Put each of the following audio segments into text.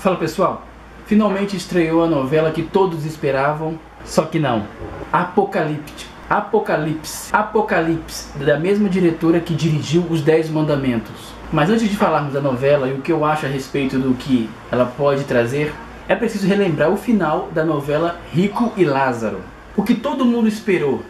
Fala pessoal, finalmente estreou a novela que todos esperavam, só que não. Apocalipse. Apocalipse. Apocalipse, da mesma diretora que dirigiu Os Dez Mandamentos. Mas antes de falarmos da novela e o que eu acho a respeito do que ela pode trazer, é preciso relembrar o final da novela Rico e Lázaro. O que todo mundo esperou,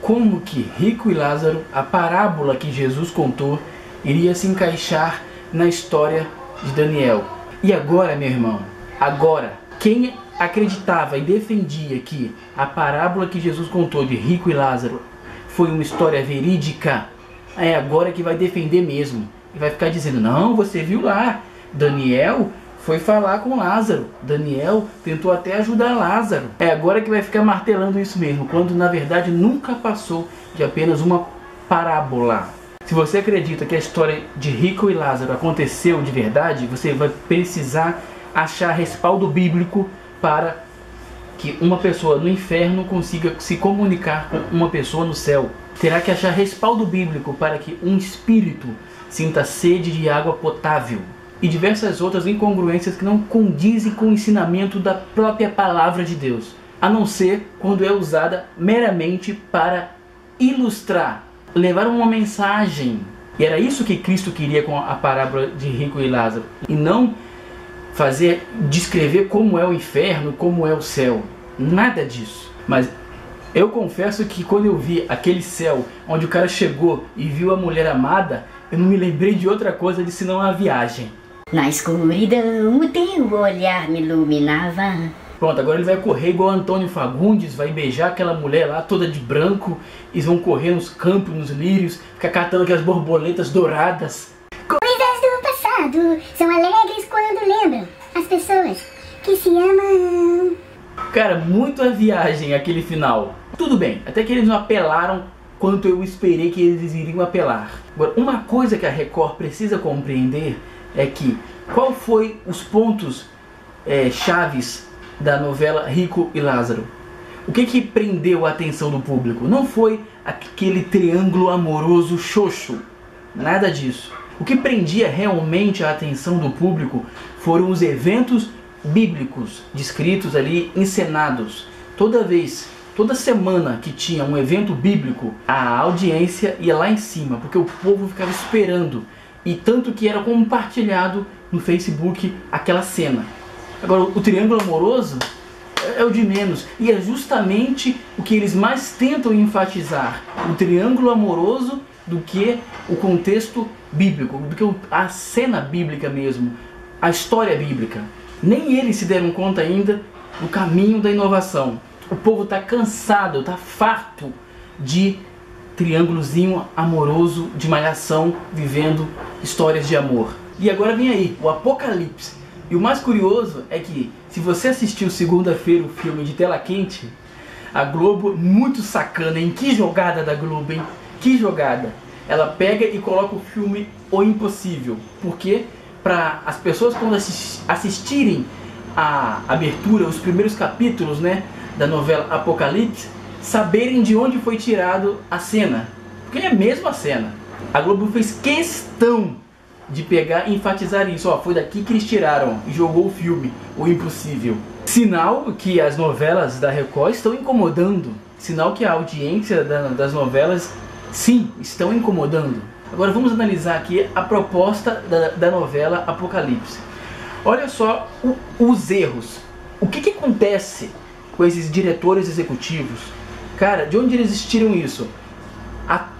como que Rico e Lázaro, a parábola que Jesus contou, iria se encaixar na história de Daniel. E agora, meu irmão, agora, quem acreditava e defendia que a parábola que Jesus contou de Rico e Lázaro foi uma história verídica, é agora que vai defender mesmo. E vai ficar dizendo: não, você viu lá, Daniel foi falar com Lázaro. Daniel tentou até ajudar Lázaro. É agora que vai ficar martelando isso mesmo, quando na verdade nunca passou de apenas uma parábola. Se você acredita que a história de Rico e Lázaro aconteceu de verdade, você vai precisar achar respaldo bíblico para que uma pessoa no inferno consiga se comunicar com uma pessoa no céu. Terá que achar respaldo bíblico para que um espírito sinta sede de água potável e diversas outras incongruências que não condizem com o ensinamento da própria palavra de Deus, a não ser quando é usada meramente para ilustrar levar uma mensagem. E era isso que Cristo queria com a parábola de Rico e Lázaro. E não fazer descrever como é o inferno, como é o céu. Nada disso. Mas eu confesso que quando eu vi aquele céu onde o cara chegou e viu a mulher amada, eu não me lembrei de outra coisa de senão a viagem. Na escuridão o teu olhar me iluminava. Pronto, agora ele vai correr igual Antônio Fagundes, vai beijar aquela mulher lá toda de branco, e vão correr nos campos, nos lírios, ficar catando aquelas borboletas douradas. Coisas do passado são alegres quando lembram as pessoas que se amam. Cara, muito a viagem aquele final. Tudo bem, até que eles não apelaram quanto eu esperei que eles iriam apelar. Agora, uma coisa que a Record precisa compreender é que qual foi os pontos é, chaves da novela Rico e Lázaro. O que que prendeu a atenção do público? Não foi aquele triângulo amoroso xoxo, nada disso. O que prendia realmente a atenção do público foram os eventos bíblicos descritos ali, encenados. Toda vez, toda semana que tinha um evento bíblico, a audiência ia lá em cima, porque o povo ficava esperando. E tanto que era compartilhado no Facebook aquela cena. Agora, o triângulo amoroso é, é o de menos. E é justamente o que eles mais tentam enfatizar: o triângulo amoroso do que o contexto bíblico, do que a cena bíblica mesmo, a história bíblica. Nem eles se deram conta ainda do caminho da inovação. O povo está cansado, está farto de triângulozinho amoroso de malhação vivendo histórias de amor. E agora vem aí, o apocalipse e o mais curioso é que, se você assistiu segunda-feira o filme de tela quente, a Globo, muito sacana, em que jogada da Globo, hein? Que jogada! Ela pega e coloca o filme O Impossível. Porque para as pessoas quando assistirem a abertura, os primeiros capítulos, né, da novela Apocalipse, saberem de onde foi tirado a cena. Porque é a mesma cena. A Globo fez questão de pegar e enfatizar isso. Ó, foi daqui que eles tiraram e jogou o filme, O Impossível. Sinal que as novelas da Record estão incomodando. Sinal que a audiência da, das novelas, sim, estão incomodando. Agora vamos analisar aqui a proposta da, da novela Apocalipse. Olha só o, os erros. O que, que acontece com esses diretores executivos? Cara, de onde eles tiram isso?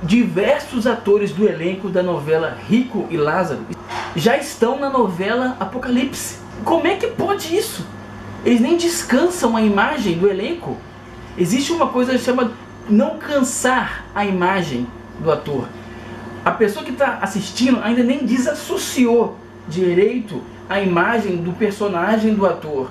Diversos atores do elenco da novela Rico e Lázaro já estão na novela Apocalipse. Como é que pode isso? Eles nem descansam a imagem do elenco. Existe uma coisa chama não cansar a imagem do ator. A pessoa que está assistindo ainda nem desassociou direito a imagem do personagem do ator.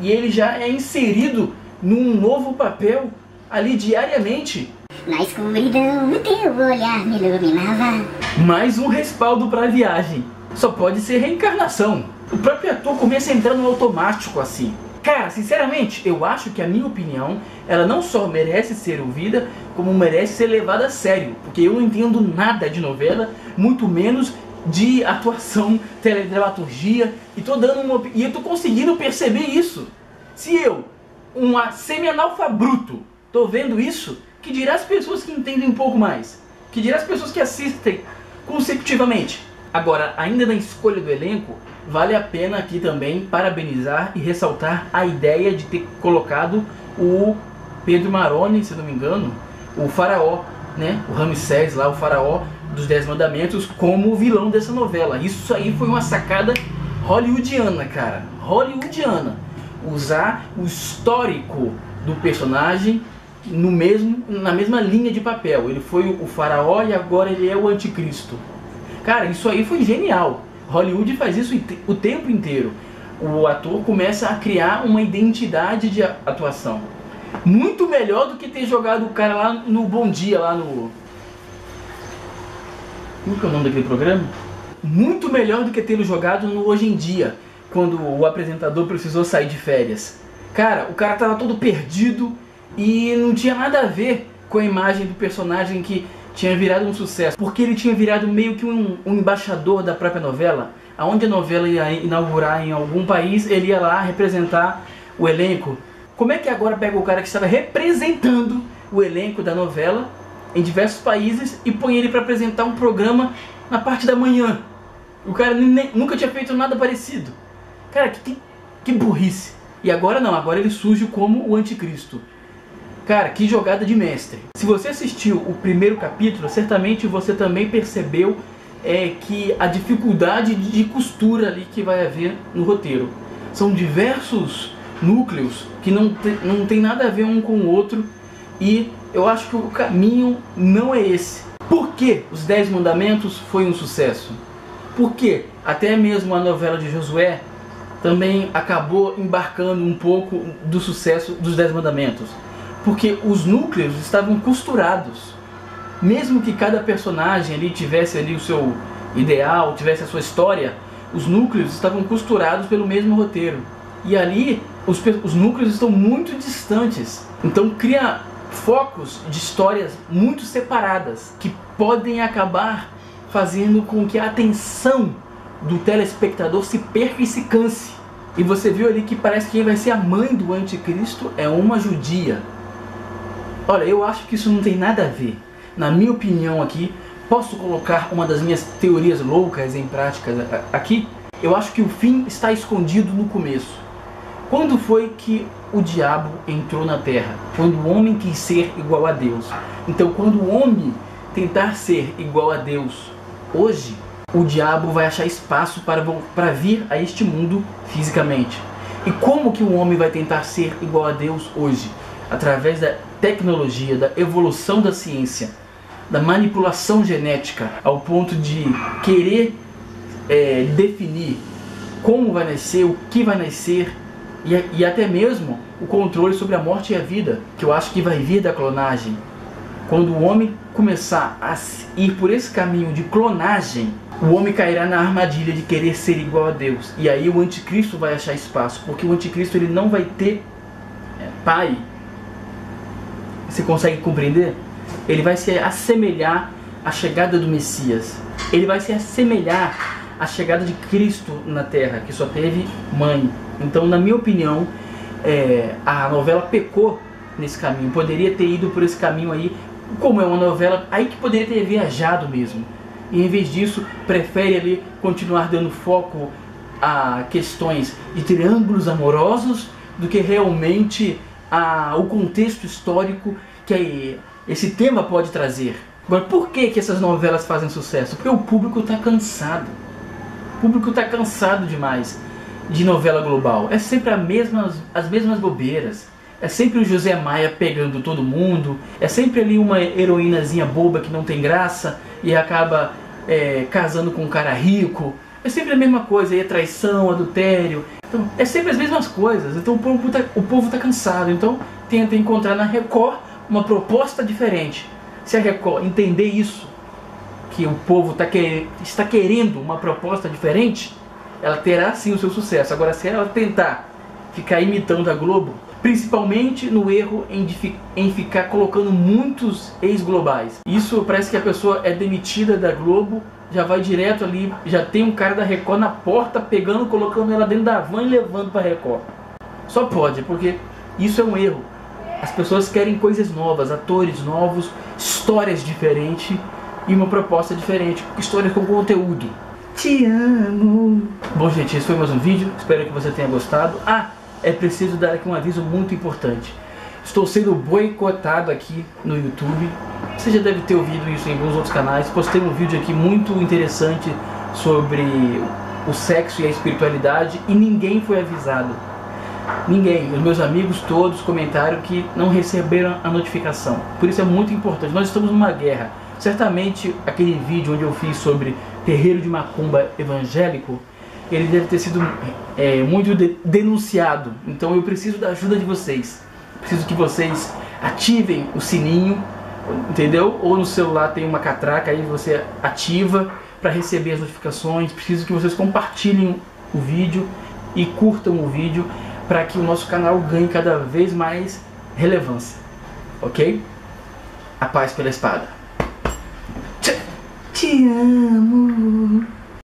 E ele já é inserido num novo papel ali diariamente na escuridão o teu olhar me iluminava. Mais um respaldo para a viagem. Só pode ser reencarnação. O próprio ator começa a entrar no automático assim. Cara, sinceramente, eu acho que a minha opinião, ela não só merece ser ouvida, como merece ser levada a sério. Porque eu não entendo nada de novela, muito menos de atuação, teledramaturgia, e tô dando uma, e eu tô conseguindo perceber isso. Se eu, um semi-analfabruto, tô vendo isso, que dirá as pessoas que entendem um pouco mais? Que dirá as pessoas que assistem consecutivamente? Agora, ainda na escolha do elenco, vale a pena aqui também parabenizar e ressaltar a ideia de ter colocado o Pedro Maroni, se não me engano, o faraó, né? O Ramsés lá, o faraó dos Dez Mandamentos, como vilão dessa novela. Isso aí foi uma sacada hollywoodiana, cara. Hollywoodiana. Usar o histórico do personagem no mesmo, na mesma linha de papel. Ele foi o faraó e agora ele é o anticristo. Cara, isso aí foi genial. Hollywood faz isso o tempo inteiro. O ator começa a criar uma identidade de atuação. Muito melhor do que ter jogado o cara lá no Bom Dia, lá no. Como é o nome daquele programa? Muito melhor do que tê-lo jogado no Hoje em Dia, quando o apresentador precisou sair de férias. Cara, o cara tava todo perdido e não tinha nada a ver com a imagem do personagem que tinha virado um sucesso, porque ele tinha virado meio que um, um embaixador da própria novela. Aonde a novela ia inaugurar em algum país, ele ia lá representar o elenco. Como é que agora pega o cara que estava representando o elenco da novela em diversos países e põe ele para apresentar um programa na parte da manhã? O cara nem, nunca tinha feito nada parecido. Cara, que, que burrice. E agora não, agora ele surge como o anticristo. Cara, que jogada de mestre. Se você assistiu o primeiro capítulo, certamente você também percebeu é, que a dificuldade de costura ali que vai haver no roteiro. São diversos núcleos que não, te, não tem nada a ver um com o outro e eu acho que o caminho não é esse. Por que os Dez Mandamentos foi um sucesso? Porque até mesmo a novela de Josué também acabou embarcando um pouco do sucesso dos Dez Mandamentos porque os núcleos estavam costurados. Mesmo que cada personagem ali tivesse ali o seu ideal, tivesse a sua história, os núcleos estavam costurados pelo mesmo roteiro. E ali os, os núcleos estão muito distantes. Então cria focos de histórias muito separadas que podem acabar fazendo com que a atenção do telespectador se perca e se canse. E você viu ali que parece que quem vai ser a mãe do anticristo é uma judia. Olha, eu acho que isso não tem nada a ver. Na minha opinião aqui, posso colocar uma das minhas teorias loucas em prática aqui? Eu acho que o fim está escondido no começo. Quando foi que o diabo entrou na terra? Quando o homem quis ser igual a Deus. Então, quando o homem tentar ser igual a Deus hoje, o diabo vai achar espaço para, para vir a este mundo fisicamente. E como que o homem vai tentar ser igual a Deus hoje? Através da tecnologia, da evolução da ciência, da manipulação genética, ao ponto de querer é, definir como vai nascer, o que vai nascer e, e até mesmo o controle sobre a morte e a vida, que eu acho que vai vir da clonagem. Quando o homem começar a ir por esse caminho de clonagem, o homem cairá na armadilha de querer ser igual a Deus. E aí o anticristo vai achar espaço, porque o anticristo ele não vai ter é, pai, você consegue compreender? Ele vai se assemelhar à chegada do Messias. Ele vai se assemelhar à chegada de Cristo na Terra, que só teve mãe. Então, na minha opinião, é, a novela pecou nesse caminho. Poderia ter ido por esse caminho aí, como é uma novela, aí que poderia ter viajado mesmo. E em vez disso, prefere ali continuar dando foco a questões de triângulos amorosos do que realmente a, o contexto histórico que esse tema pode trazer. Agora, por que, que essas novelas fazem sucesso? Porque o público está cansado. O público está cansado demais de novela global. É sempre mesmas, as mesmas bobeiras. É sempre o José Maia pegando todo mundo. É sempre ali uma heroínazinha boba que não tem graça e acaba é, casando com um cara rico. É sempre a mesma coisa, aí é traição, adultério. Então, é sempre as mesmas coisas. Então o povo tá, o povo tá cansado. Então tenta encontrar na Record uma proposta diferente. Se a Record entender isso, que o povo tá está querendo uma proposta diferente, ela terá sim o seu sucesso. Agora, se ela tentar ficar imitando a Globo, principalmente no erro em, em ficar colocando muitos ex-globais. Isso parece que a pessoa é demitida da Globo já vai direto ali, já tem um cara da Record na porta pegando, colocando ela dentro da van e levando para Record. Só pode, porque isso é um erro. As pessoas querem coisas novas, atores novos, histórias diferentes e uma proposta diferente, histórias com conteúdo. Te amo. Bom, gente, esse foi mais um vídeo. Espero que você tenha gostado. Ah, é preciso dar aqui um aviso muito importante. Estou sendo boicotado aqui no YouTube. Você já deve ter ouvido isso em alguns outros canais. Postei um vídeo aqui muito interessante sobre o sexo e a espiritualidade e ninguém foi avisado. Ninguém. Os meus amigos todos comentaram que não receberam a notificação. Por isso é muito importante. Nós estamos numa guerra. Certamente aquele vídeo onde eu fiz sobre terreiro de macumba evangélico, ele deve ter sido é, muito de denunciado. Então eu preciso da ajuda de vocês. Preciso que vocês ativem o sininho, entendeu? Ou no celular tem uma catraca aí você ativa para receber as notificações. Preciso que vocês compartilhem o vídeo e curtam o vídeo para que o nosso canal ganhe cada vez mais relevância. Ok? A paz pela espada. Te, amo.